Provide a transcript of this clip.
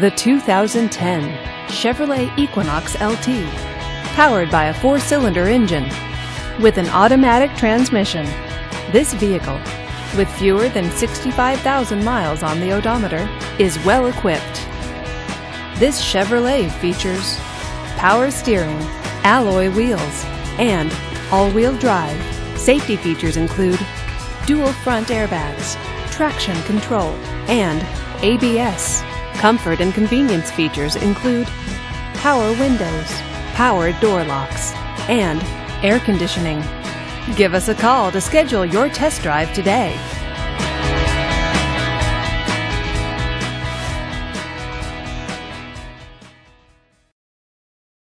The 2010 Chevrolet Equinox LT, powered by a four cylinder engine with an automatic transmission. This vehicle, with fewer than 65,000 miles on the odometer, is well equipped. This Chevrolet features power steering, alloy wheels, and all wheel drive. Safety features include dual front airbags, traction control, and ABS. Comfort and convenience features include power windows, power door locks, and air conditioning. Give us a call to schedule your test drive today.